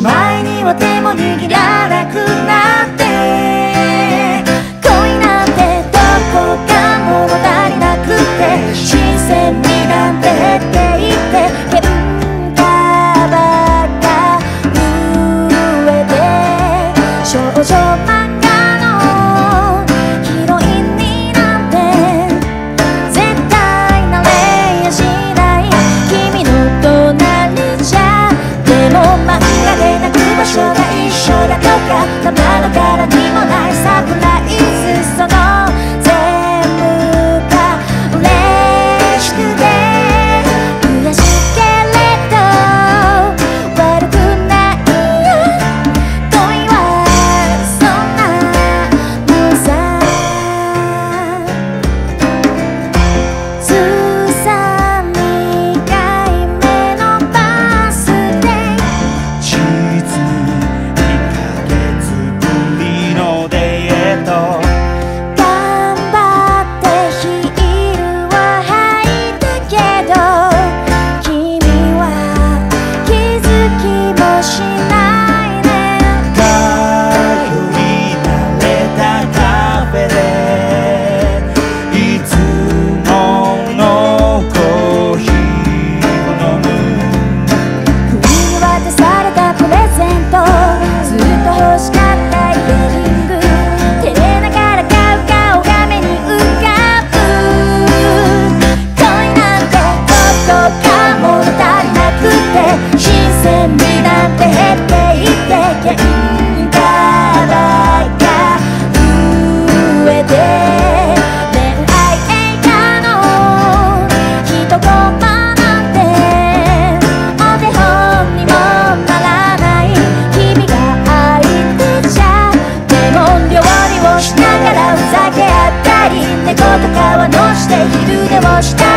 前には手も握らなくなる。mais.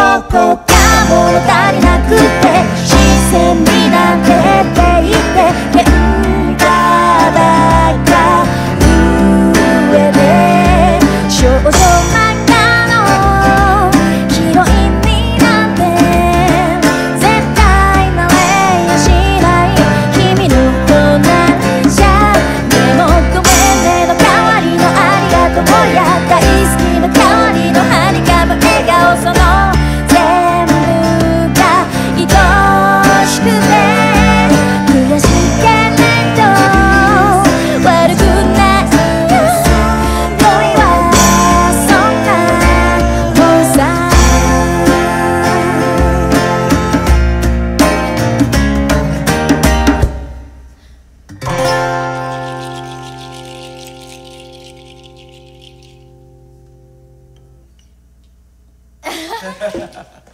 どこかもだハハハハ!